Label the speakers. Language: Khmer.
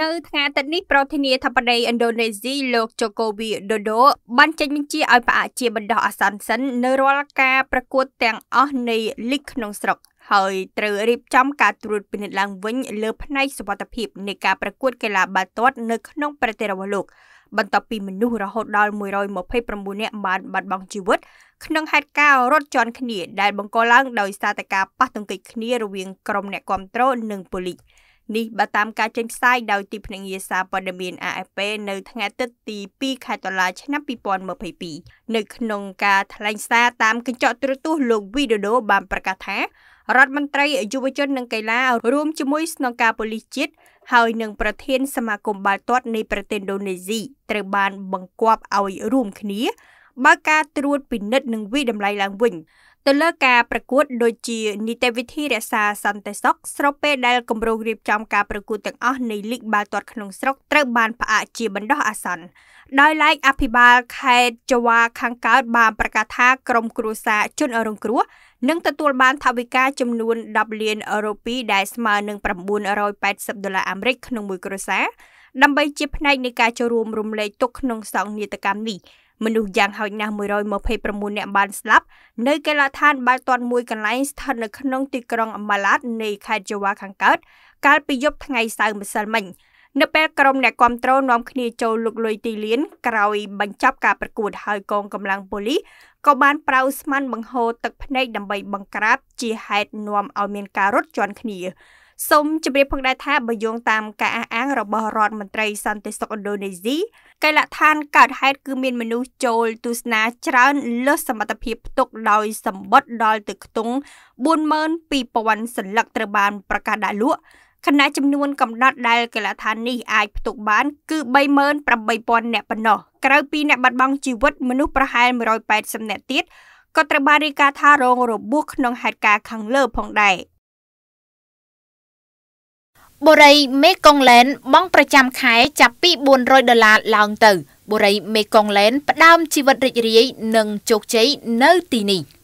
Speaker 1: នៅថ្ងៃអាទិត្យនេះប្រធានាធិបតីឥណ្ឌូនេស៊ីលោកជូកូវីដូដូបានចេញបញ្ជាឲ្យផ្អាកជាបណ្ដោះអាសន្នសិននៅរាល់ការប្រកួតទាំងអស់នៃលីកក្នុងស្រុកហើយត្រូវរៀបចំការត្រួតពិនិត្យឡើងវិញលើផ្នែកសុវត្ថិភាពនៃការប្រកួតកីឡាបាល់ទាត់នៅក្នុងប្រទេសរបស់លោកបន្ទាប់ពីមនុស្សរហូតដល់129នាក់បានបាត់បង់ជីវិតក្នុងហេតុការណ៍រត់ជាន់គ្នាដែលបង្កឡើងដោយសារតែការប៉ះទង្គិចគ្នារវាងក្រុមអ្នកគ្រប់គ្រងនិងប៉ូលីស នេះបើតាមការចេញផ្សាយដោយទីភ្នាក់ងារសារព័ត៌មាន AFP នៅថ្ងៃអាទិត្យទី2ខែតុលាឆ្នាំ2022នៅក្នុងការថ្លែងសារតាមកញ្ចក់ទូរទស្សន៍លោកវីដូដូបានប្រកាសថារដ្ឋមន្ត្រីយុវជននិងកីឡារួមជាមួយស្នងការប៉ូលីសជាតិហើយនឹងប្រធានសមាគមបាល់ទាត់នៃប្រទេសឥណ្ឌូនេស៊ីត្រូវបានបង្គាប់ឲ្យរួមគ្នាបើការត្រួតពិនិត្យនិងវិតម្លៃឡើងវិញ ទៅលើការប្រកួតដូចជានីតិវិធីរក្សាសន្តិសុខស្របពេលដែលគម្រោងរៀបចំការប្រកួតទាំងអស់នៃលីកបាល់ទាត់ក្នុងស្រុកត្រូវបានផ្អាកជាបណ្ដោះអាសន្នដោយឡែកអភិបាលខេត្តចវ៉ាខាងកើតបានប្រកាសថាក្រុមគ្រួសារជនរងគ្រោះនឹងទទួលបានថវិកាចំនួន10លានអឺរ៉ូពីដែលស្មើនឹង980ដុល្លារអាមេរិកក្នុងមួយគ្រួសារដើម្បីជាផ្នែកនៃការចូលរួមរំលែកទុក្ខក្នុងសង្ឃនាដកម្មនេះ មនុស្សយ៉ាងហោចណាស់129នាក់បានស្លាប់នៅកីឡដ្ឋានបាល់ទាត់មួយកន្លែងស្ថិតនៅក្នុងទីក្រុងអម៉ាឡាតនៃខេត្តជវ៉ាខាងកើតកាលពីយប់ថ្ងៃសៅរ៍ម្សិលមិញនៅពេលក្រុមអ្នកគ្រប់គ្រងនាំគ្នាចូលលុកលុយទីលានក្រោយបញ្ចប់ការប្រកួតហើយកងកម្លាំងប៉ូលីសក៏បានប្រៅស្មានបង្ហូរទឹកភ្នែកដើម្បីបង្ក្រាបជាហេតុនាំឲ្យមានការរត់ជន់គ្នា សូមជម្រាបផងដែរថាបើយោងតាមការអះអាងរបស់រដ្ឋមន្ត្រីសន្តិសុខឥណ្ឌូនេស៊ីកៃលដ្ឋានកើតហេតុគឺមានមនុស្សចូលទស្សនាច្រើនលើសសមត្ថភាពផ្ទុកដោយសម្បត្តិដល់ទៅខ្ទង់42000សន្លឹកត្រូវបានប្រកាសដាក់លក់ខណៈចំនួនកំណត់ដែលកីឡដ្ឋាននេះអាចផ្ទុកបាន គឺ38000នាក់ប៉ុណ្ណោះក្រៅពីអ្នកបាត់បង់ជីវិតមនុស្សប្រហែល180នាក់ទៀតក៏ត្រូវបានរាយការណ៍ថារងរបួសក្នុងហេតុការណ៍ខាងលើផងដែរ
Speaker 2: បូរីមេកុងឡែនបង់ប្រចាំខែចាប់ពី400ដុល្លារឡើងទៅបូរីមេកុងឡែនផ្ដើមជីវិតរីករាយនិងជោគជ័យនៅទីនេះ។